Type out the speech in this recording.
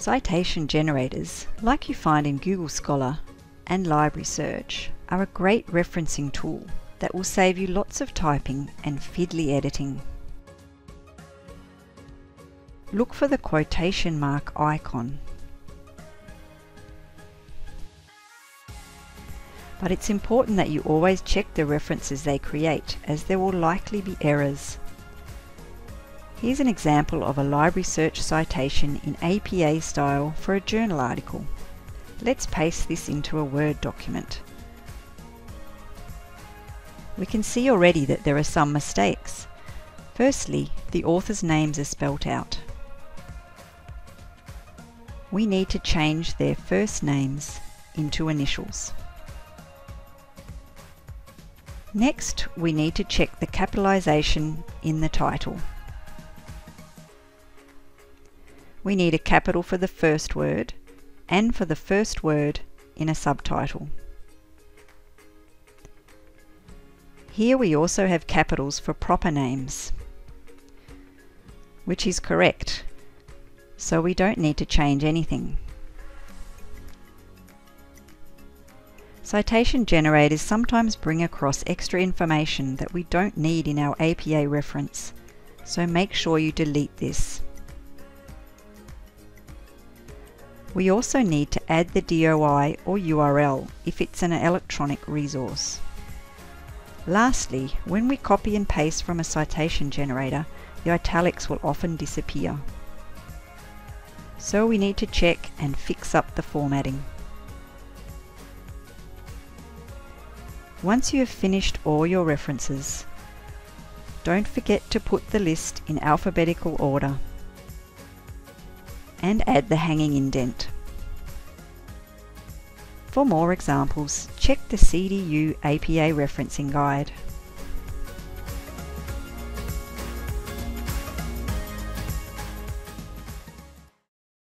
Citation generators, like you find in Google Scholar and Library Search, are a great referencing tool that will save you lots of typing and fiddly editing. Look for the quotation mark icon. But it's important that you always check the references they create as there will likely be errors. Here's an example of a library search citation in APA style for a journal article. Let's paste this into a Word document. We can see already that there are some mistakes. Firstly, the author's names are spelt out. We need to change their first names into initials. Next, we need to check the capitalization in the title. We need a capital for the first word and for the first word in a subtitle. Here we also have capitals for proper names, which is correct, so we don't need to change anything. Citation generators sometimes bring across extra information that we don't need in our APA reference, so make sure you delete this. We also need to add the DOI or URL if it's an electronic resource. Lastly, when we copy and paste from a citation generator, the italics will often disappear. So we need to check and fix up the formatting. Once you have finished all your references, don't forget to put the list in alphabetical order and add the hanging indent. For more examples, check the CDU APA referencing guide.